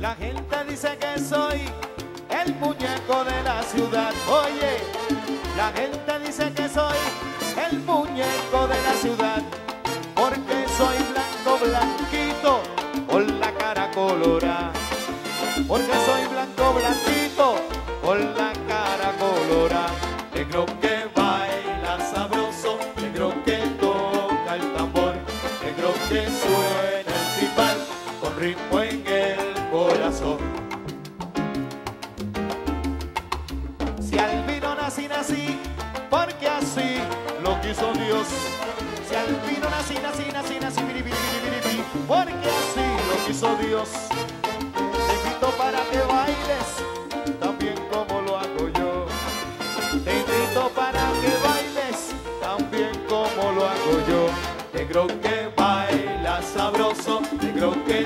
La gente dice que soy el muñeco de la ciudad. Oye, la gente dice que soy el muñeco de la ciudad. Porque soy blanco, blanquito, con la cara colorada. Porque soy blanco, blanquito, con la cara colorada. Negro que quiso Dios. Si al vino nací, nací, nací, nací, biri, biri, biri, porque así lo quiso Dios. Te invito para que bailes, también como lo hago yo. Te invito para que bailes, también como lo hago yo. Negro que baila sabroso, negro que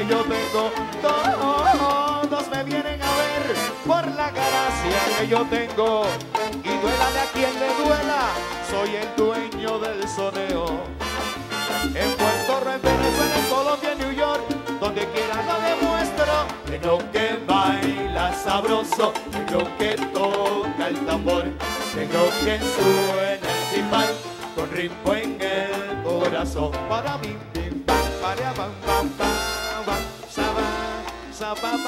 que yo tengo. Todos me vienen a ver por la gracia que yo tengo. Y duela de a quien le duela, soy el dueño del soneo. En Puerto Rico, en Venezuela, en Colombia, en New York, donde quiera lo demuestro. Negro que baila sabroso, negro que toca el tambor, negro que suena el timbal con ritmo en el corazón. Para mí, bam,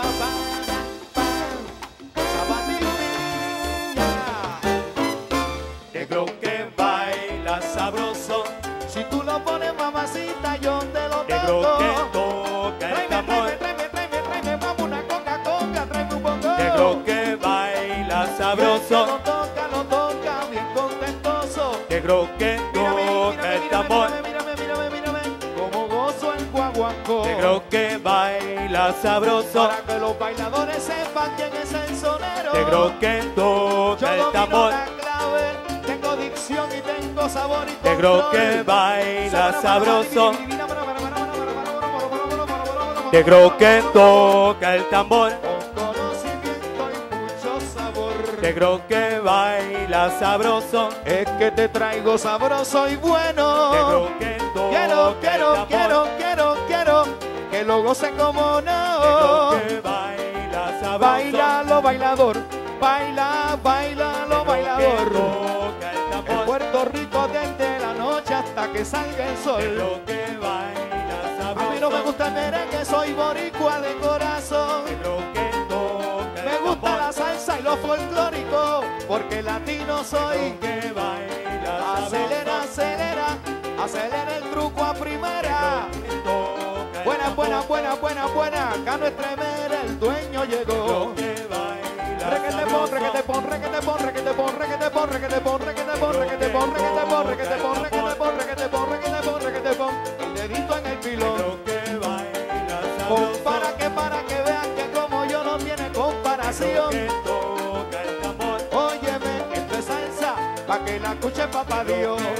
saba, bim, bim, ya. Negro que baila sabroso, si tú lo pones mamacita, yo te lo Negro toco. que toca el Tráeme, tambor, tráeme, tráeme, tráeme, tráeme, vamos una coca, coca, tráeme un bongo. negro que baila sabroso, lo toca, lo toca, bien contentoso. negro que guaguancó. negro que baila sabroso, Para que los bailadores sepan quién es el sonero. negro que toca el tambor, la clave, tengo dicción y tengo sabor y negro que baila sabroso, negro que toca el tambor, negro que baila sabroso, Es que te traigo sabroso y bueno. negro que Quiero, quiero, el quiero, quiero, quiero que lo gocen como negro no. que baila sabroso, Bailalo, bailador. Baila, bailalo, negro bailador. el En tambor, Puerto Rico desde la noche hasta que salga el sol. negro que baila A mí no me sabroso, gusta el merengue, soy boricua de corazón. La salsa y lo folclórico, porque latino soy. que baila Acelera, acelera, acelera el truco a primera. Buena, buena, buena, buena, buena. Acá no es tremera, el dueño llegó. Requete pon, requete pon, requete pon, requete pon, requete pon, requete pon, requete pon, requete pon, requete pon, requete pon, requete pon, para Dios.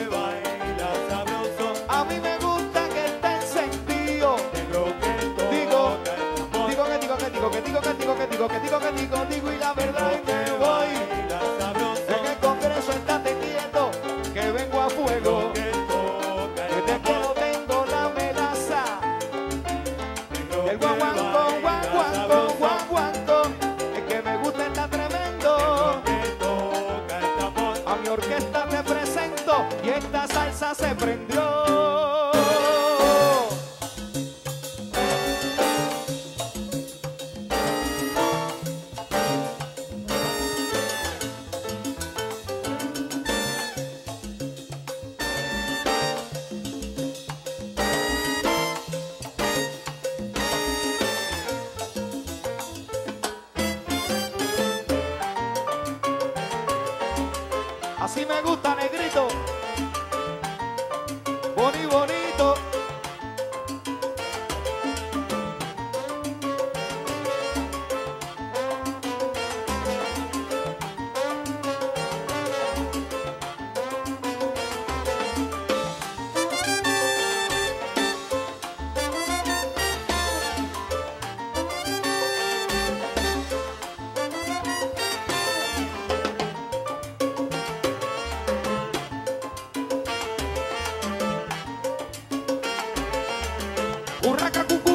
se prendió. Así me gustan Oni, oni. Urraca cucu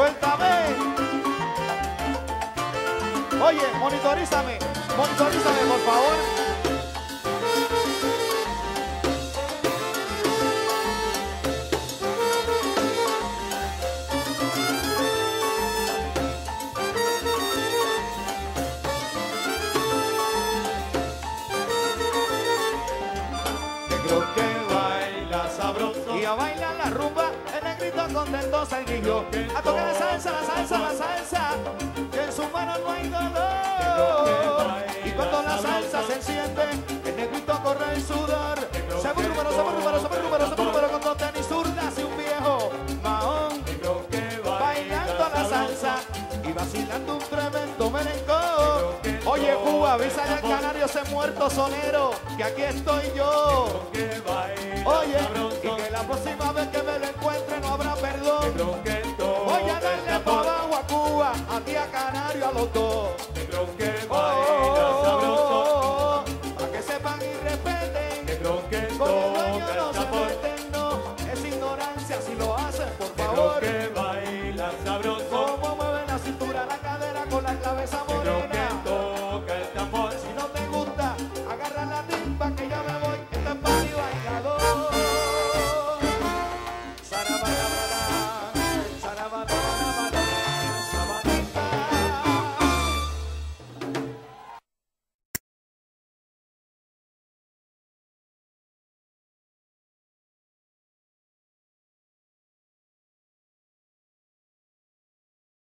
Suéltame. Oye, monitorízame. Monitorízame, por favor. Negrito contento se guillo. A tocar la salsa, la salsa, la salsa, que en sus manos no hay dolor. Y cuando la salsa se enciende, el negrito corre el sudor. Se va un se va un se va un se va con dos tenis zurdas y un viejo mahón. Bailando la salsa y vacilando un tremendo merenco. Oye, Cuba, avísale al canario ese muerto sonero, que aquí estoy yo. Oye, y que la próxima vez que me lo encuentre no habrá perdón. Voy a darle por agua a Cuba, a ti a Canario, a los dos. Para que sepan y respeten, que el dueño no se mete.